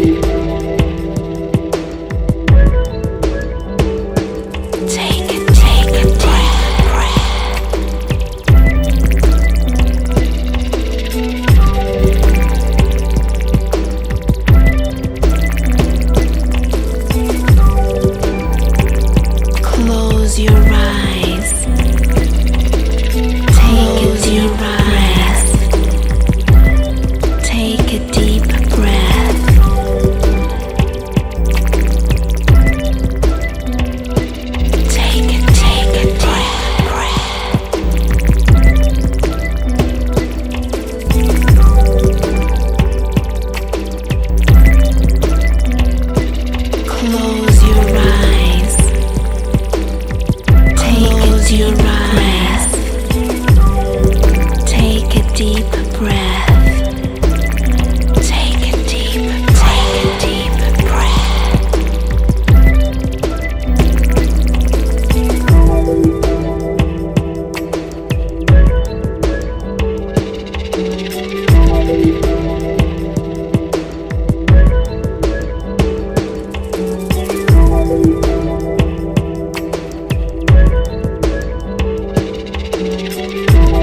Take Take a deep breath. Take a deep, take a deep breath.